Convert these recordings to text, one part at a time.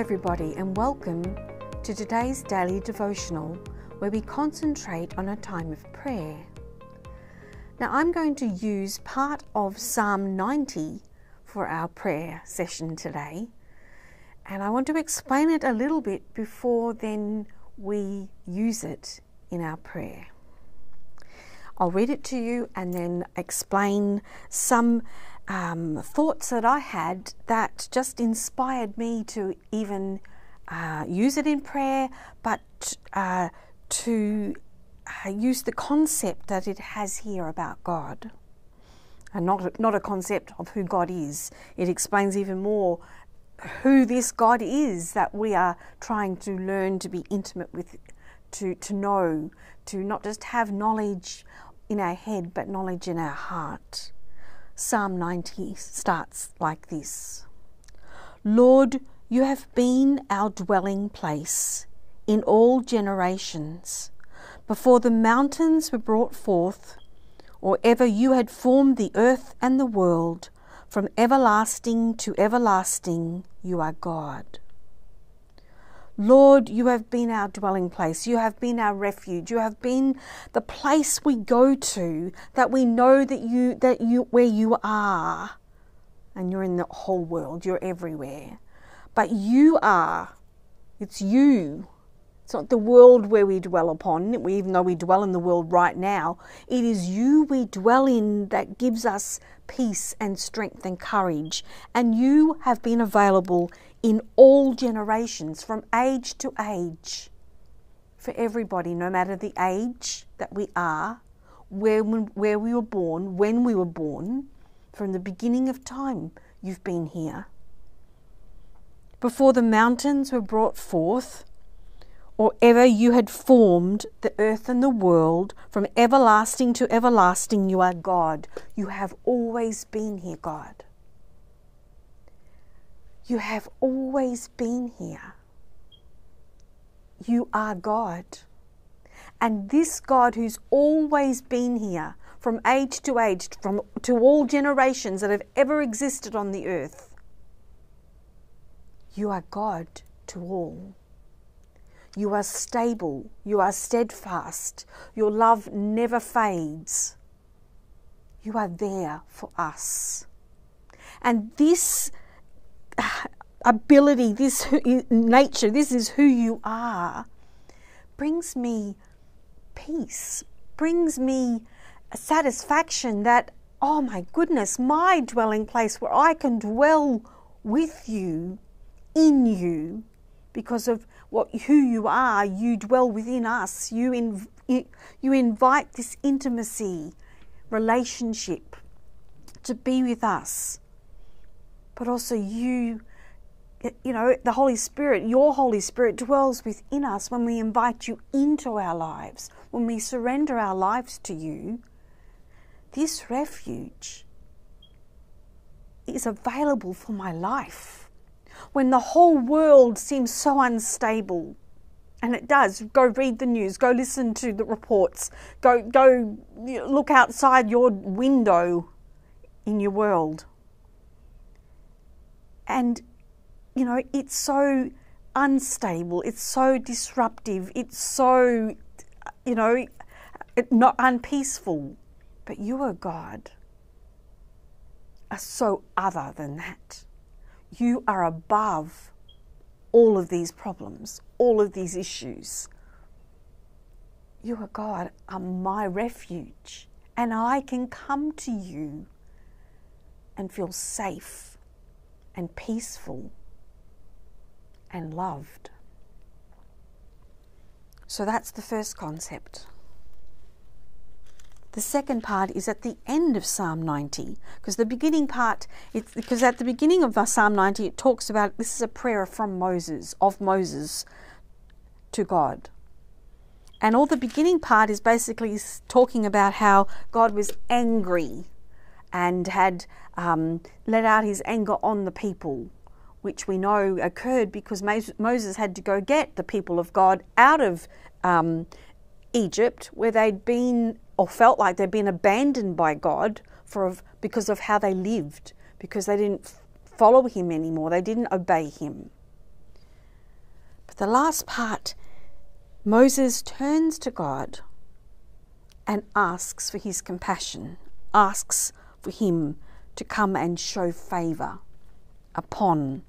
everybody, and welcome to today's daily devotional where we concentrate on a time of prayer. Now, I'm going to use part of Psalm 90 for our prayer session today, and I want to explain it a little bit before then we use it in our prayer. I'll read it to you and then explain some um, thoughts that I had that just inspired me to even uh, use it in prayer, but uh, to uh, use the concept that it has here about God. And not, not a concept of who God is. It explains even more who this God is that we are trying to learn to be intimate with, to, to know, to not just have knowledge in our head, but knowledge in our heart. Psalm 90 starts like this Lord, you have been our dwelling place in all generations. Before the mountains were brought forth, or ever you had formed the earth and the world, from everlasting to everlasting, you are God. Lord, you have been our dwelling place. You have been our refuge. You have been the place we go to that we know that you that you where you are. And you're in the whole world. You're everywhere. But you are. It's you. It's not the world where we dwell upon, even though we dwell in the world right now. It is you we dwell in that gives us peace and strength and courage. And you have been available in all generations, from age to age, for everybody, no matter the age that we are, where, where we were born, when we were born, from the beginning of time, you've been here. Before the mountains were brought forth, or ever you had formed the earth and the world, from everlasting to everlasting, you are God. You have always been here, God. You have always been here. You are God. And this God who's always been here from age to age, from to all generations that have ever existed on the earth, you are God to all. You are stable. You are steadfast. Your love never fades. You are there for us. And this ability, this nature, this is who you are, brings me peace, brings me a satisfaction that, oh my goodness, my dwelling place where I can dwell with you, in you, because of what who you are, you dwell within us. You, in, you invite this intimacy, relationship to be with us but also you, you know, the Holy Spirit, your Holy Spirit dwells within us when we invite you into our lives, when we surrender our lives to you. This refuge is available for my life. When the whole world seems so unstable, and it does. Go read the news. Go listen to the reports. Go go look outside your window in your world. And, you know, it's so unstable, it's so disruptive, it's so, you know, not unpeaceful. But you are God, are so other than that. You are above all of these problems, all of these issues. You are God, are my refuge, and I can come to you and feel safe and peaceful and loved. So that's the first concept. The second part is at the end of Psalm 90, because the beginning part, it's, because at the beginning of Psalm 90, it talks about this is a prayer from Moses, of Moses to God. And all the beginning part is basically talking about how God was angry and had um, let out his anger on the people, which we know occurred because Moses had to go get the people of God out of um, Egypt, where they'd been or felt like they'd been abandoned by God for because of how they lived, because they didn't follow Him anymore, they didn't obey Him. But the last part, Moses turns to God and asks for his compassion, asks for him to come and show favour upon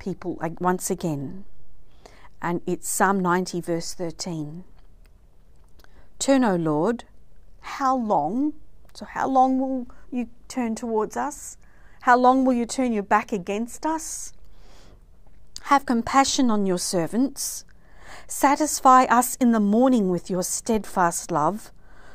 people once again. And it's Psalm 90, verse 13. Turn, O Lord, how long? So, how long will you turn towards us? How long will you turn your back against us? Have compassion on your servants. Satisfy us in the morning with your steadfast love,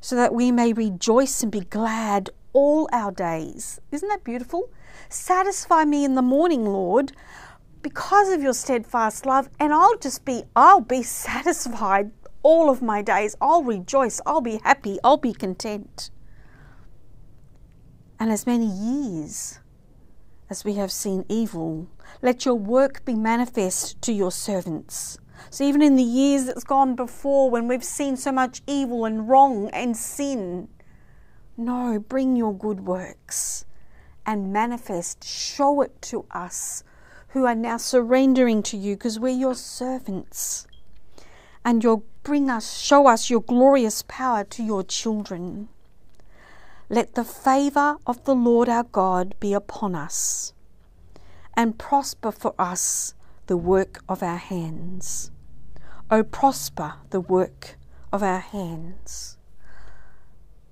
so that we may rejoice and be glad all our days. Isn't that beautiful? Satisfy me in the morning, Lord, because of your steadfast love, and I'll just be, I'll be satisfied all of my days. I'll rejoice, I'll be happy, I'll be content. And as many years as we have seen evil. Let your work be manifest to your servants. So, even in the years that's gone before, when we've seen so much evil and wrong and sin, no, bring your good works and manifest, show it to us who are now surrendering to you because we're your servants. And you'll bring us, show us your glorious power to your children. Let the favour of the Lord our God be upon us, and prosper for us the work of our hands. O prosper the work of our hands.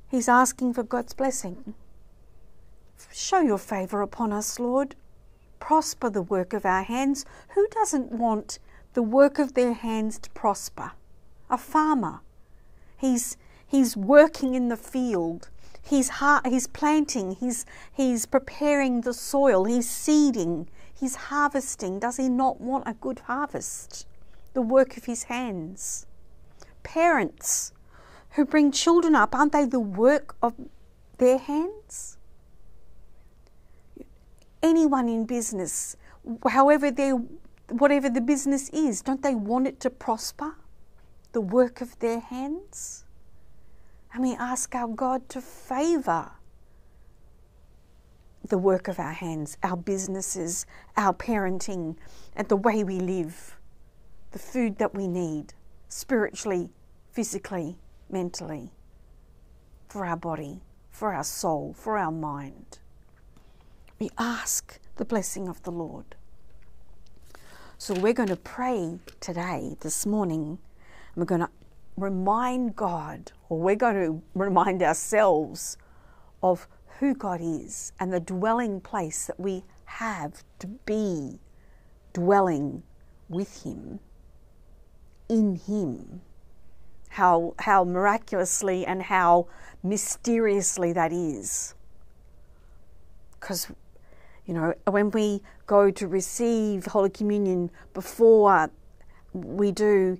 He's asking for God's blessing. Show your favour upon us, Lord. Prosper the work of our hands. Who doesn't want the work of their hands to prosper? A farmer. He's, he's working in the field He's, ha- he's planting, he's, he's preparing the soil, he's seeding, he's harvesting. Does he not want a good harvest? The work of his hands. Parents who bring children up, aren't they the work of their hands? Anyone in business, however their whatever the business is, don't they want it to prosper? The work of their hands? And we ask our God to favour the work of our hands, our businesses, our parenting, and the way we live, the food that we need, spiritually, physically, mentally, for our body, for our soul, for our mind. We ask the blessing of the Lord. So we're going to pray today, this morning, we're going to remind God, or we're going to remind ourselves of who God is and the dwelling place that we have to be dwelling with Him, in Him. How, how miraculously and how mysteriously that is. Because, you know, when we go to receive Holy Communion before we do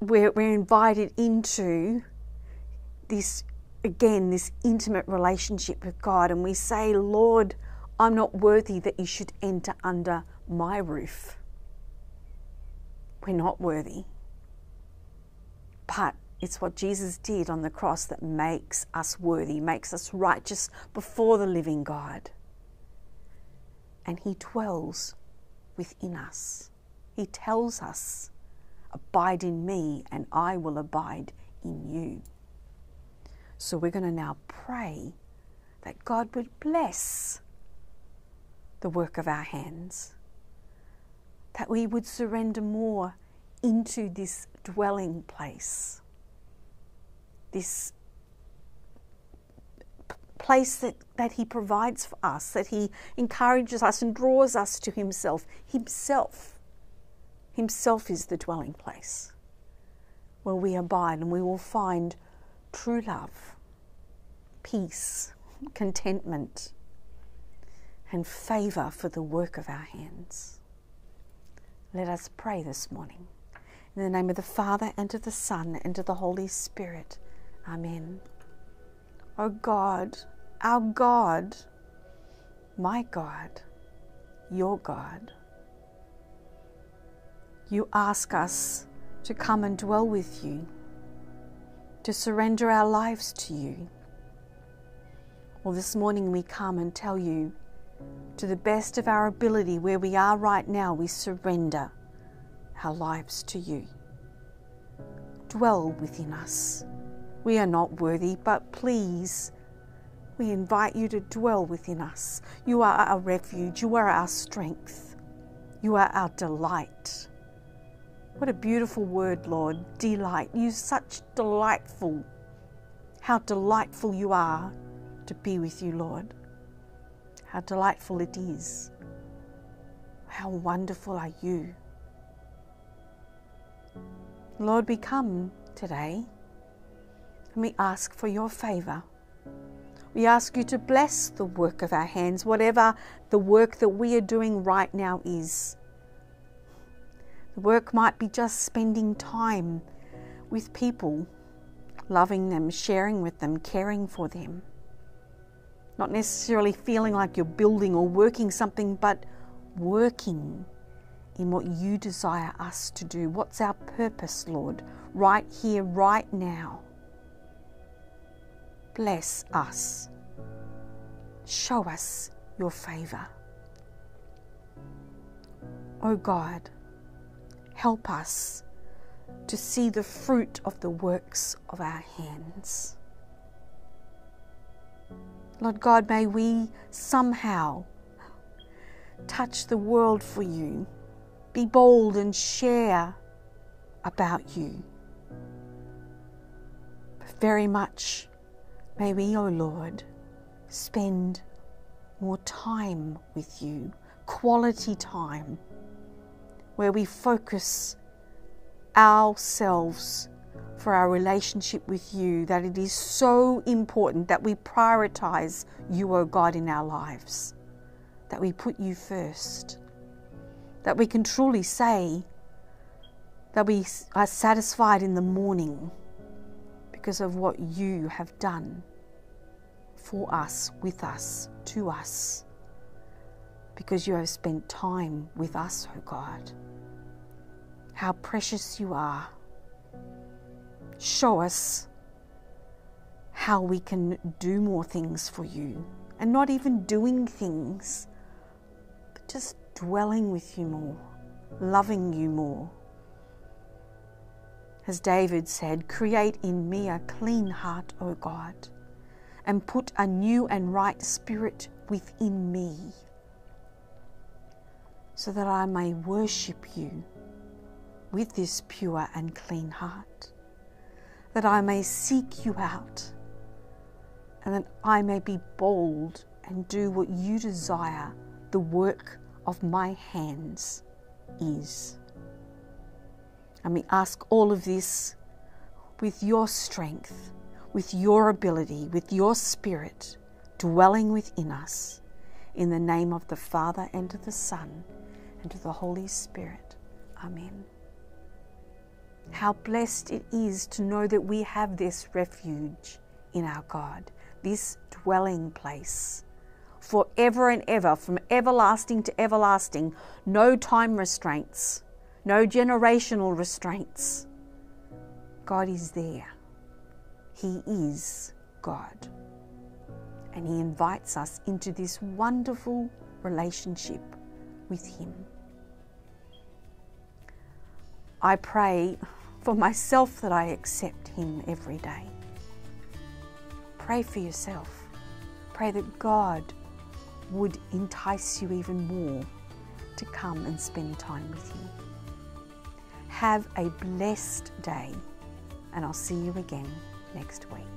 we're, we're invited into this, again, this intimate relationship with God, and we say, Lord, I'm not worthy that you should enter under my roof. We're not worthy. But it's what Jesus did on the cross that makes us worthy, makes us righteous before the living God. And He dwells within us. He tells us Abide in me, and I will abide in you. So we're going to now pray that God would bless the work of our hands, that we would surrender more into this dwelling place, this place that, that He provides for us, that He encourages us and draws us to Himself, Himself Himself is the dwelling place where we abide and we will find true love, peace, contentment, and favour for the work of our hands. Let us pray this morning. In the name of the Father, and of the Son, and of the Holy Spirit. Amen. O oh God, our God, my God, your God you ask us to come and dwell with you, to surrender our lives to you. Well, this morning we come and tell you, to the best of our ability, where we are right now, we surrender our lives to you. Dwell within us. We are not worthy, but please, we invite you to dwell within us. You are our refuge. You are our strength. You are our delight. What a beautiful word, Lord. Delight. You such delightful. How delightful you are to be with you, Lord. How delightful it is. How wonderful are you. Lord, we come today and we ask for your favor. We ask you to bless the work of our hands, whatever the work that we are doing right now is. The work might be just spending time with people, loving them, sharing with them, caring for them. Not necessarily feeling like you're building or working something, but working in what you desire us to do. What's our purpose, Lord, right here, right now? Bless us. Show us your favor. Oh God, help us to see the fruit of the works of our hands. Lord God, may we somehow touch the world for you, be bold and share about you. Very much May we, O oh Lord, spend more time with you, quality time, where we focus ourselves for our relationship with you, that it is so important that we prioritize you, O oh God, in our lives, that we put you first, that we can truly say that we are satisfied in the morning because of what you have done for us, with us, to us, because you have spent time with us, oh God. How precious you are. Show us how we can do more things for you, and not even doing things, but just dwelling with you more, loving you more as David said, Create in me a clean heart, O God, and put a new and right spirit within me, so that I may worship you with this pure and clean heart, that I may seek you out, and that I may be bold and do what you desire the work of my hands is. And we ask all of this with your strength, with your ability, with your spirit dwelling within us. In the name of the Father, and of the Son, and of the Holy Spirit. Amen. How blessed it is to know that we have this refuge in our God, this dwelling place. Forever and ever, from everlasting to everlasting, no time restraints no generational restraints. God is there. He is God. And He invites us into this wonderful relationship with Him. I pray for myself that I accept Him every day. Pray for yourself. Pray that God would entice you even more to come and spend time with Him. Have a blessed day, and I'll see you again next week.